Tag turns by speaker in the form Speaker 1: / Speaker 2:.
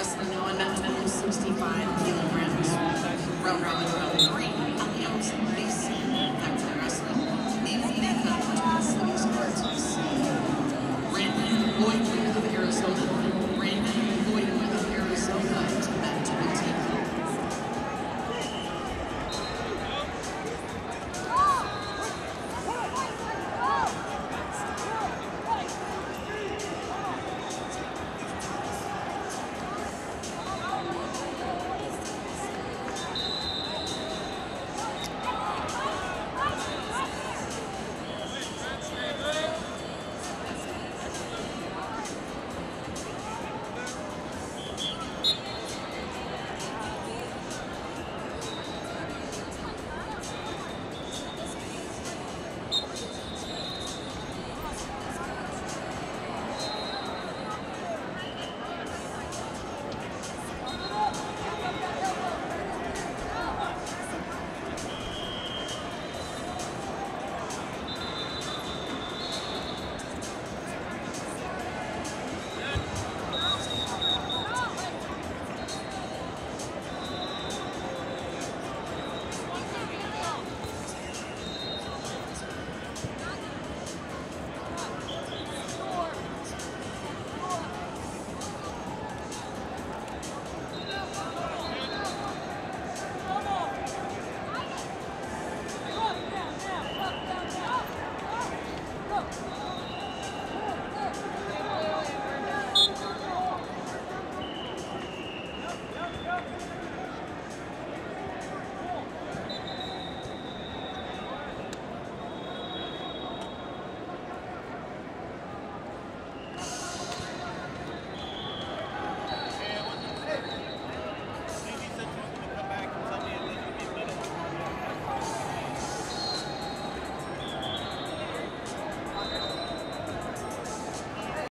Speaker 1: wrestling on at 65 kilograms, round robin round three,